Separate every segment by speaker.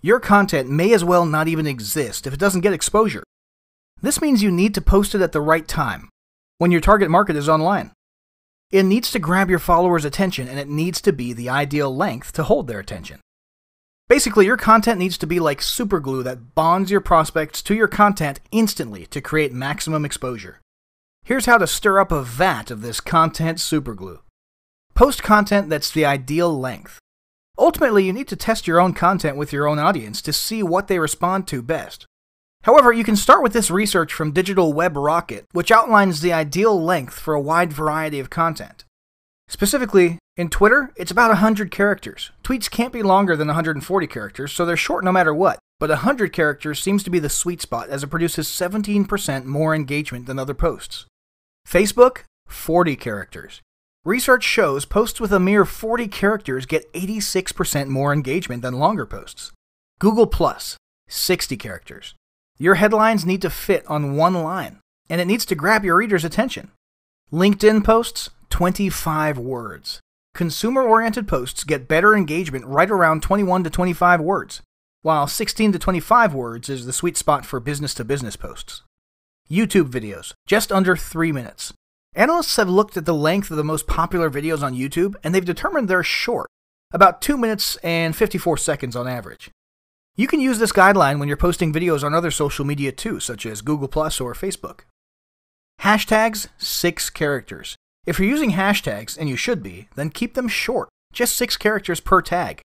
Speaker 1: your content may as well not even exist if it doesn't get exposure. This means you need to post it at the right time, when your target market is online. It needs to grab your followers' attention and it needs to be the ideal length to hold their attention. Basically, your content needs to be like superglue that bonds your prospects to your content instantly to create maximum exposure. Here's how to stir up a vat of this content superglue. Post content that's the ideal length. Ultimately, you need to test your own content with your own audience to see what they respond to best. However, you can start with this research from Digital Web Rocket, which outlines the ideal length for a wide variety of content. Specifically, in Twitter, it's about 100 characters. Tweets can't be longer than 140 characters, so they're short no matter what. But 100 characters seems to be the sweet spot as it produces 17% more engagement than other posts. Facebook, 40 characters. Research shows posts with a mere 40 characters get 86% more engagement than longer posts. Google Plus, 60 characters. Your headlines need to fit on one line, and it needs to grab your reader's attention. LinkedIn posts, 25 words. Consumer oriented posts get better engagement right around 21 to 25 words, while 16 to 25 words is the sweet spot for business to business posts. YouTube videos, just under 3 minutes. Analysts have looked at the length of the most popular videos on YouTube and they've determined they're short, about 2 minutes and 54 seconds on average. You can use this guideline when you're posting videos on other social media too, such as Google Plus or Facebook. Hashtags, 6 characters. If you're using hashtags, and you should be, then keep them short, just 6 characters per tag.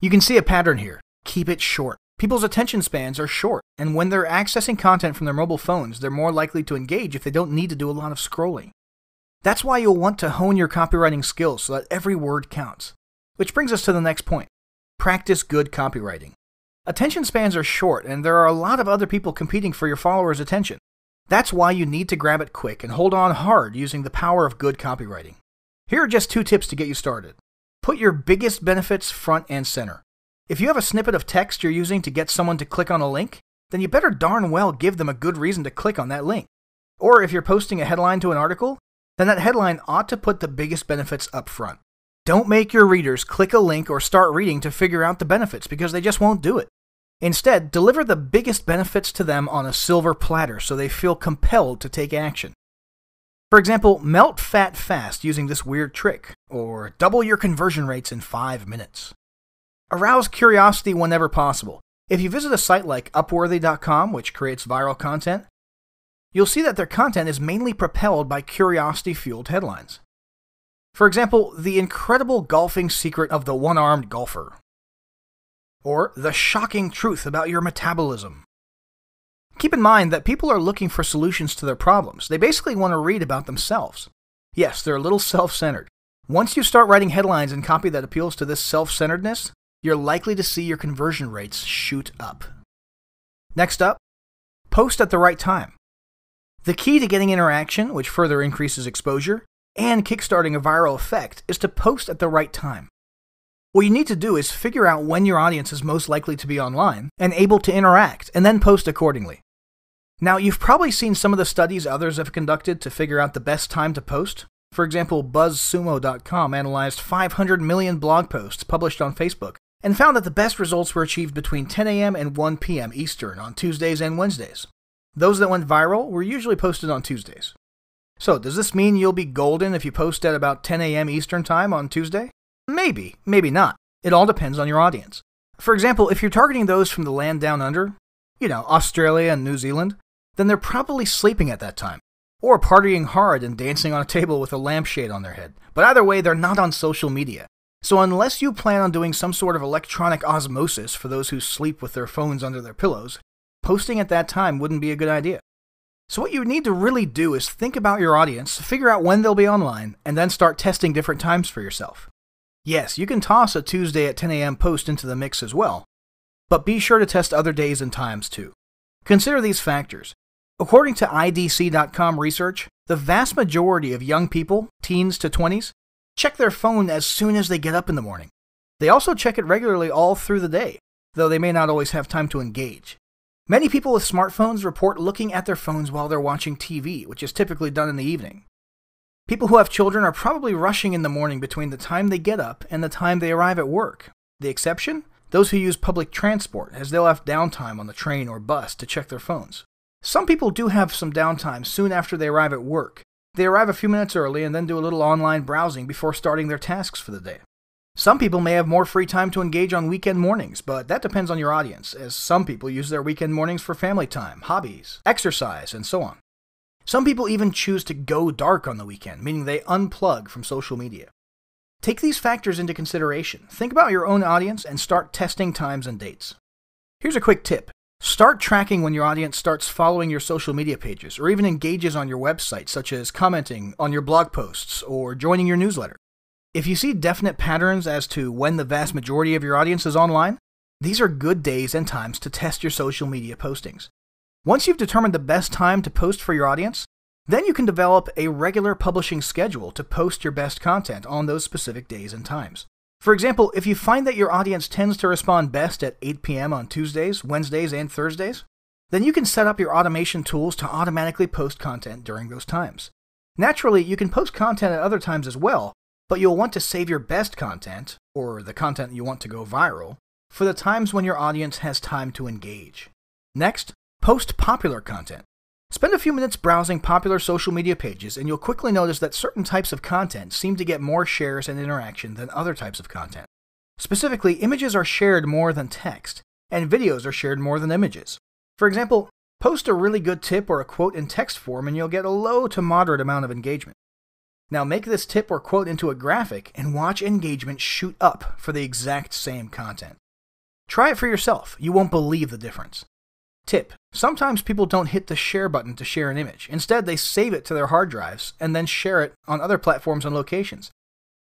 Speaker 1: You can see a pattern here. Keep it short. People's attention spans are short, and when they're accessing content from their mobile phones, they're more likely to engage if they don't need to do a lot of scrolling. That's why you'll want to hone your copywriting skills so that every word counts. Which brings us to the next point practice good copywriting. Attention spans are short, and there are a lot of other people competing for your followers' attention. That's why you need to grab it quick and hold on hard using the power of good copywriting. Here are just two tips to get you started. Put your biggest benefits front and center. If you have a snippet of text you're using to get someone to click on a link, then you better darn well give them a good reason to click on that link. Or if you're posting a headline to an article, then that headline ought to put the biggest benefits up front. Don't make your readers click a link or start reading to figure out the benefits because they just won't do it. Instead, deliver the biggest benefits to them on a silver platter so they feel compelled to take action. For example, melt fat fast using this weird trick, or double your conversion rates in 5 minutes. Arouse curiosity whenever possible. If you visit a site like Upworthy.com, which creates viral content, you'll see that their content is mainly propelled by curiosity fueled headlines. For example, the incredible golfing secret of the one armed golfer, or the shocking truth about your metabolism. Keep in mind that people are looking for solutions to their problems. They basically want to read about themselves. Yes, they're a little self centered. Once you start writing headlines and copy that appeals to this self centeredness, you're likely to see your conversion rates shoot up. Next up, post at the right time. The key to getting interaction, which further increases exposure, and kickstarting a viral effect is to post at the right time. What you need to do is figure out when your audience is most likely to be online and able to interact, and then post accordingly. Now, you've probably seen some of the studies others have conducted to figure out the best time to post. For example, BuzzSumo.com analyzed 500 million blog posts published on Facebook and found that the best results were achieved between 10 a.m. and 1 p.m. Eastern on Tuesdays and Wednesdays. Those that went viral were usually posted on Tuesdays. So, does this mean you'll be golden if you post at about 10 a.m. Eastern Time on Tuesday? Maybe, maybe not. It all depends on your audience. For example, if you're targeting those from the land down under, you know, Australia and New Zealand, then they're probably sleeping at that time, or partying hard and dancing on a table with a lampshade on their head. But either way, they're not on social media. So, unless you plan on doing some sort of electronic osmosis for those who sleep with their phones under their pillows, posting at that time wouldn't be a good idea. So, what you need to really do is think about your audience, figure out when they'll be online, and then start testing different times for yourself. Yes, you can toss a Tuesday at 10 a.m. post into the mix as well, but be sure to test other days and times too. Consider these factors. According to IDC.com research, the vast majority of young people, teens to 20s, check their phone as soon as they get up in the morning. They also check it regularly all through the day, though they may not always have time to engage. Many people with smartphones report looking at their phones while they're watching TV, which is typically done in the evening. People who have children are probably rushing in the morning between the time they get up and the time they arrive at work. The exception? those who use public transport, as they'll have downtime on the train or bus to check their phones. Some people do have some downtime soon after they arrive at work. They arrive a few minutes early and then do a little online browsing before starting their tasks for the day. Some people may have more free time to engage on weekend mornings, but that depends on your audience, as some people use their weekend mornings for family time, hobbies, exercise, and so on. Some people even choose to go dark on the weekend, meaning they unplug from social media. Take these factors into consideration. Think about your own audience and start testing times and dates. Here's a quick tip start tracking when your audience starts following your social media pages or even engages on your website, such as commenting on your blog posts or joining your newsletter. If you see definite patterns as to when the vast majority of your audience is online, these are good days and times to test your social media postings. Once you've determined the best time to post for your audience, then you can develop a regular publishing schedule to post your best content on those specific days and times. For example, if you find that your audience tends to respond best at 8 p.m. on Tuesdays, Wednesdays, and Thursdays, then you can set up your automation tools to automatically post content during those times. Naturally, you can post content at other times as well, but you'll want to save your best content, or the content you want to go viral, for the times when your audience has time to engage. Next, post popular content. Spend a few minutes browsing popular social media pages, and you'll quickly notice that certain types of content seem to get more shares and interaction than other types of content. Specifically, images are shared more than text, and videos are shared more than images. For example, post a really good tip or a quote in text form, and you'll get a low to moderate amount of engagement. Now, make this tip or quote into a graphic and watch engagement shoot up for the exact same content. Try it for yourself, you won't believe the difference. Tip Sometimes people don't hit the share button to share an image. Instead, they save it to their hard drives and then share it on other platforms and locations.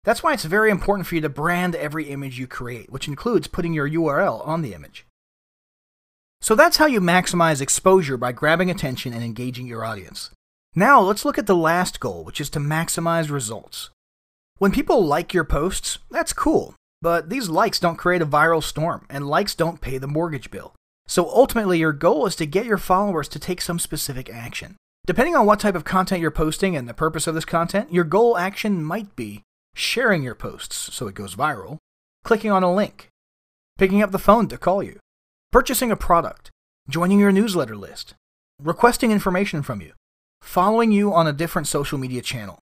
Speaker 1: That's why it's very important for you to brand every image you create, which includes putting your URL on the image. So that's how you maximize exposure by grabbing attention and engaging your audience. Now let's look at the last goal, which is to maximize results. When people like your posts, that's cool, but these likes don't create a viral storm, and likes don't pay the mortgage bill. So ultimately, your goal is to get your followers to take some specific action. Depending on what type of content you're posting and the purpose of this content, your goal action might be sharing your posts so it goes viral, clicking on a link, picking up the phone to call you, purchasing a product, joining your newsletter list, requesting information from you, following you on a different social media channel.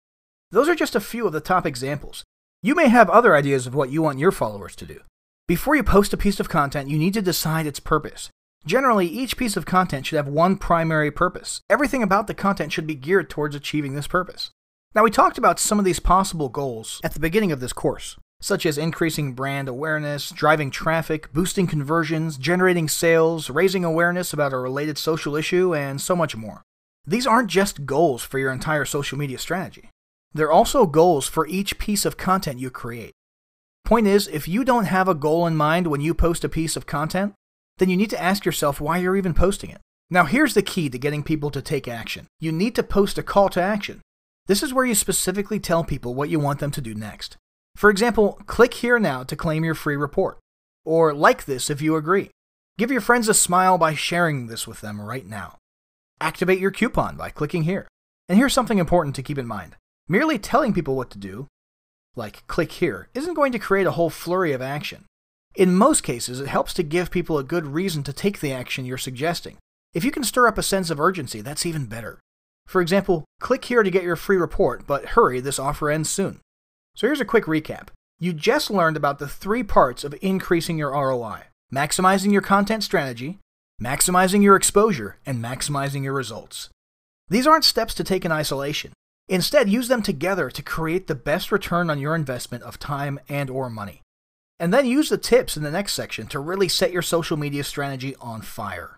Speaker 1: Those are just a few of the top examples. You may have other ideas of what you want your followers to do. Before you post a piece of content, you need to decide its purpose. Generally, each piece of content should have one primary purpose. Everything about the content should be geared towards achieving this purpose. Now, we talked about some of these possible goals at the beginning of this course, such as increasing brand awareness, driving traffic, boosting conversions, generating sales, raising awareness about a related social issue, and so much more. These aren't just goals for your entire social media strategy. They're also goals for each piece of content you create. Point is, if you don't have a goal in mind when you post a piece of content, then you need to ask yourself why you're even posting it. Now, here's the key to getting people to take action you need to post a call to action. This is where you specifically tell people what you want them to do next. For example, click here now to claim your free report. Or like this if you agree. Give your friends a smile by sharing this with them right now. Activate your coupon by clicking here. And here's something important to keep in mind merely telling people what to do like click here, isn't going to create a whole flurry of action. In most cases, it helps to give people a good reason to take the action you're suggesting. If you can stir up a sense of urgency, that's even better. For example, click here to get your free report, but hurry, this offer ends soon. So here's a quick recap. You just learned about the three parts of increasing your ROI maximizing your content strategy, maximizing your exposure, and maximizing your results. These aren't steps to take in isolation. Instead, use them together to create the best return on your investment of time and or money. And then use the tips in the next section to really set your social media strategy on fire.